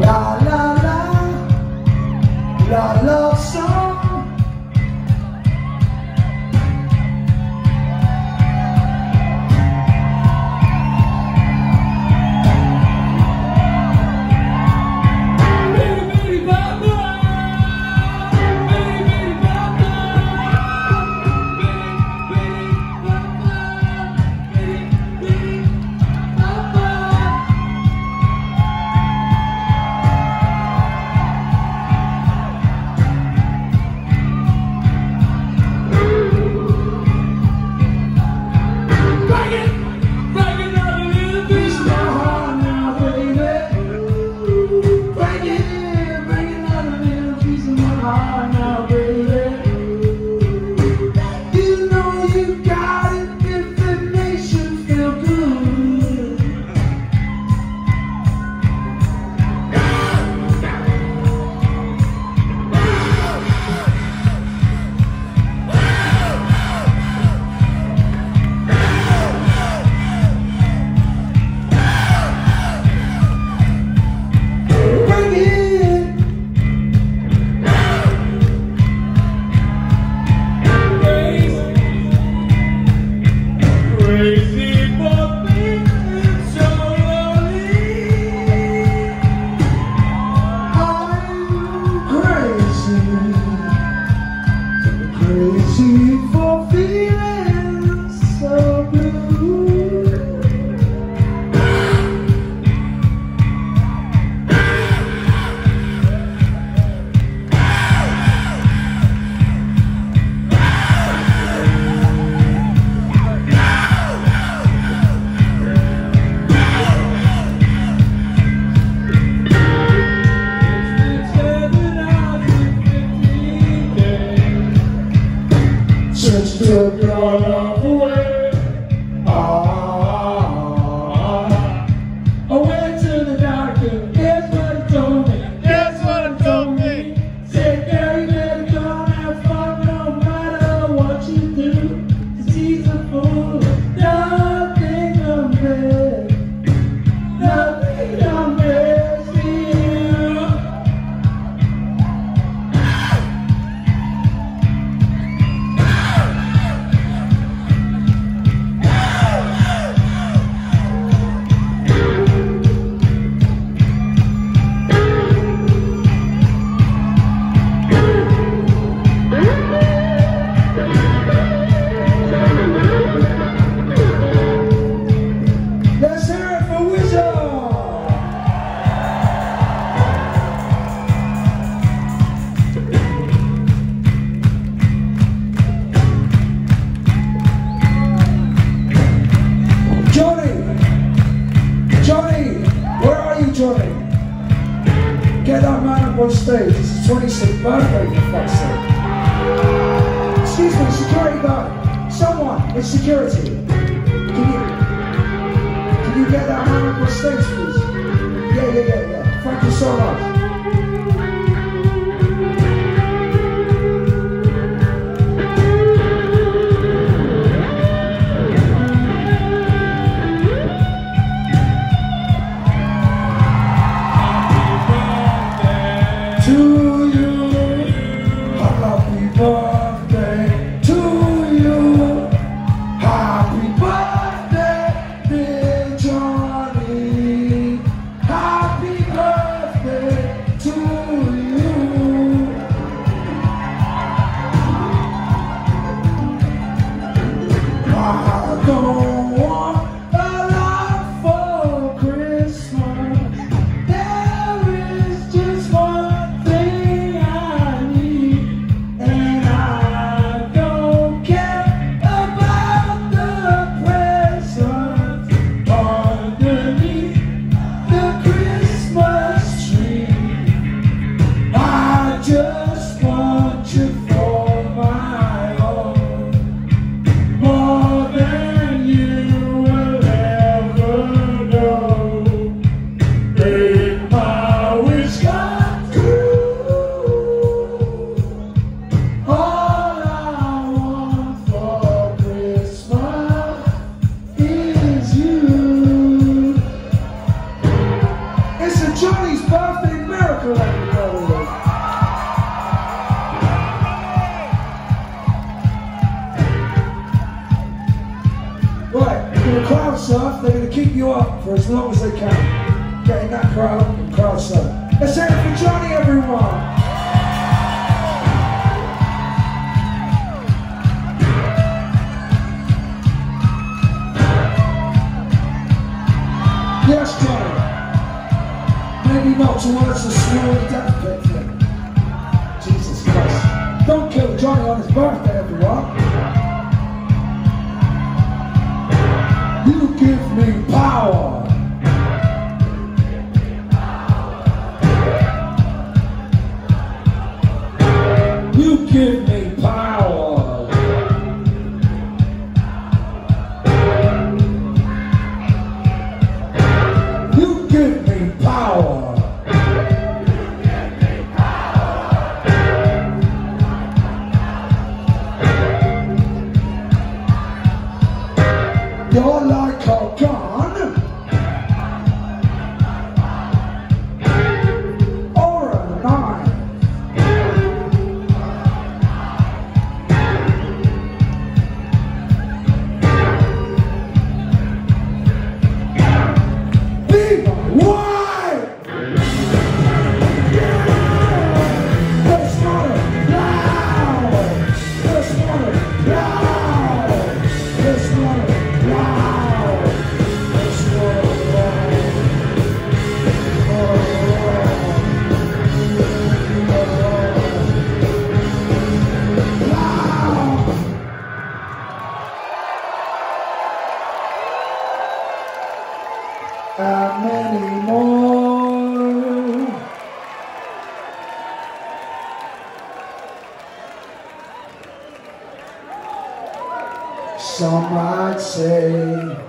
la la la. La Get that man up on stage. It's his 26th birthday, for fuck's sake. Excuse me, security guard. Someone, in security. Can you, can you get that man up on stage, please? Yeah, yeah, yeah, yeah. Thank you so much. Keep you up for as long as they can, getting that crowd crowd surf. Let's hear it for Johnny, everyone. Yes, Johnny. Maybe not towards the small death pit thing. Jesus Christ. Don't kill Johnny on his birthday, everyone. You're like Some might say